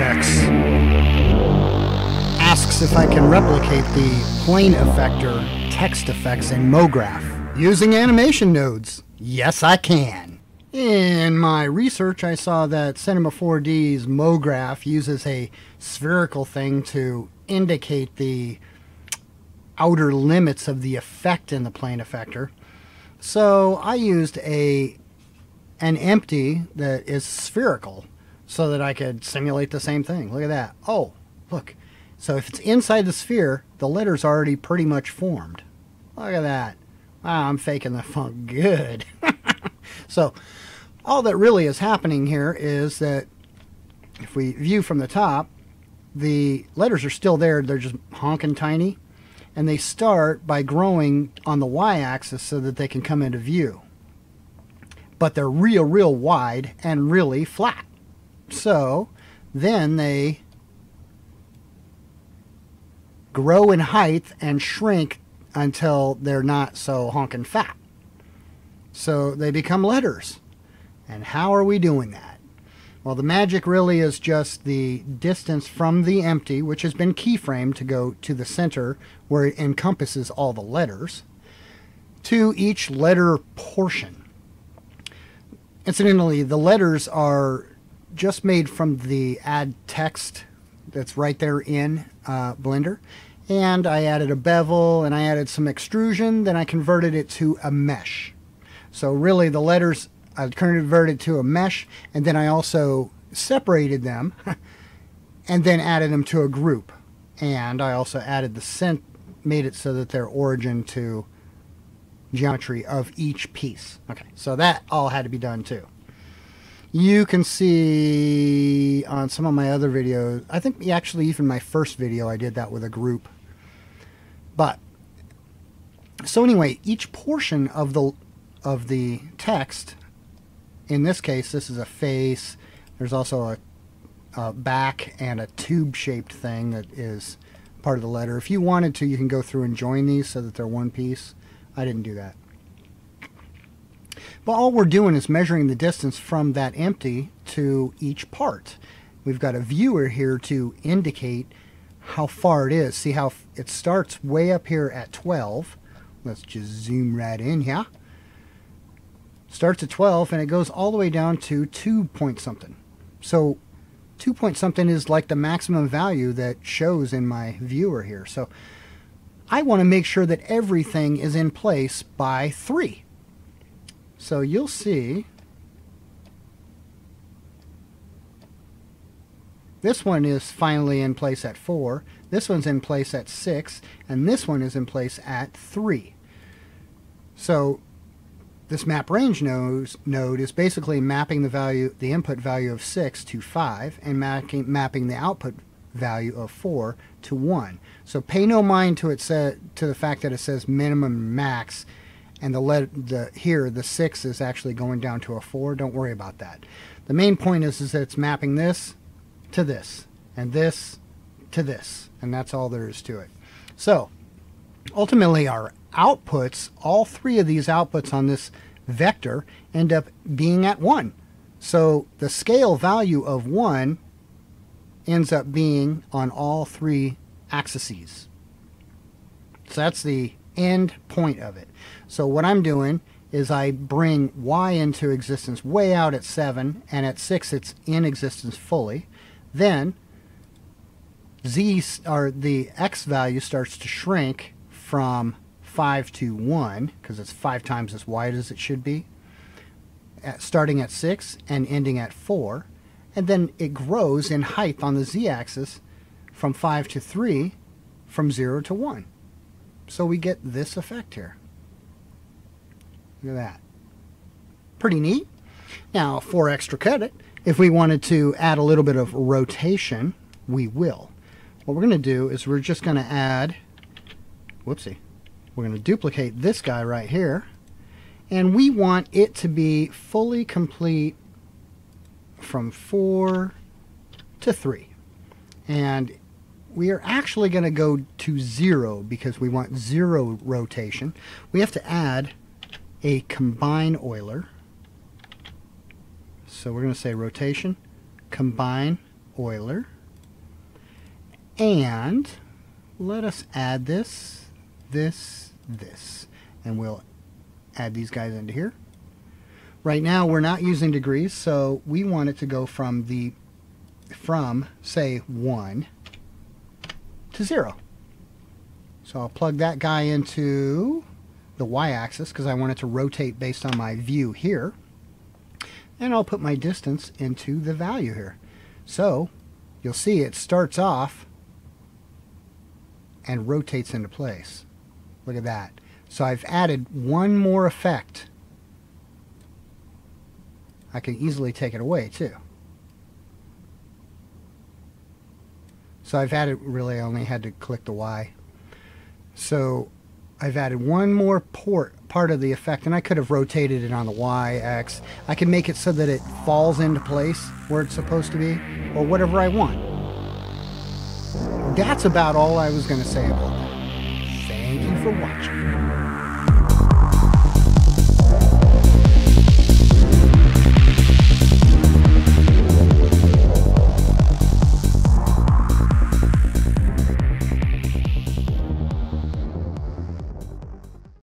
Linux asks if I can replicate the plain effector text effects in MoGraph using animation nodes. Yes, I can. In my research, I saw that Cinema 4D's MoGraph uses a spherical thing to indicate the outer limits of the effect in the plain effector. So I used a an empty that is spherical so that I could simulate the same thing. Look at that. Oh, look. So if it's inside the sphere, the letter's already pretty much formed. Look at that. Wow, I'm faking the funk good. so all that really is happening here is that if we view from the top, the letters are still there. They're just honking tiny. And they start by growing on the y-axis so that they can come into view. But they're real, real wide and really flat. So then they grow in height and shrink until they're not so honking fat. So they become letters. And how are we doing that? Well, the magic really is just the distance from the empty, which has been keyframed to go to the center where it encompasses all the letters, to each letter portion. Incidentally, the letters are just made from the add text that's right there in uh, Blender. And I added a bevel and I added some extrusion. Then I converted it to a mesh. So really the letters I converted to a mesh and then I also separated them and then added them to a group. And I also added the cent, made it so that their origin to geometry of each piece. Okay, so that all had to be done too you can see on some of my other videos, I think actually even my first video I did that with a group. But so anyway, each portion of the of the text, in this case, this is a face. There's also a, a back and a tube-shaped thing that is part of the letter. If you wanted to, you can go through and join these so that they're one piece. I didn't do that. But all we're doing is measuring the distance from that empty to each part. We've got a viewer here to indicate how far it is. See how it starts way up here at 12. Let's just zoom right in here. Starts at 12 and it goes all the way down to 2 point something. So 2 point something is like the maximum value that shows in my viewer here. So I want to make sure that everything is in place by 3. So you'll see this one is finally in place at 4, this one's in place at 6, and this one is in place at 3. So this map range node, is basically mapping the value, the input value of 6 to 5 and mapping, mapping the output value of 4 to 1. So pay no mind to it to the fact that it says minimum max and the, let, the here the 6 is actually going down to a 4 don't worry about that. The main point is, is that it's mapping this to this and this to this and that's all there is to it. So ultimately our outputs all three of these outputs on this vector end up being at 1 so the scale value of 1 ends up being on all three axes. So that's the end point of it so what I'm doing is I bring y into existence way out at 7, and at 6 it's in existence fully. Then z, or the x value starts to shrink from 5 to 1, because it's 5 times as wide as it should be, at, starting at 6 and ending at 4. And then it grows in height on the z-axis from 5 to 3, from 0 to 1. So we get this effect here. Look at that. Pretty neat. Now, for extra credit, if we wanted to add a little bit of rotation, we will. What we're going to do is we're just going to add, whoopsie, we're going to duplicate this guy right here, and we want it to be fully complete from 4 to 3. And we are actually going to go to 0 because we want 0 rotation. We have to add a combine Euler. So we're going to say rotation, combine Euler. And let us add this, this, this. And we'll add these guys into here. Right now we're not using degrees, so we want it to go from the from say 1 to 0. So I'll plug that guy into the y-axis because I want it to rotate based on my view here. And I'll put my distance into the value here. So you'll see it starts off and rotates into place. Look at that. So I've added one more effect. I can easily take it away too. So I've added, really I only had to click the Y. So I've added one more port part of the effect and I could have rotated it on the Y, X. I can make it so that it falls into place where it's supposed to be or whatever I want. That's about all I was going to say about that. Thank you for watching.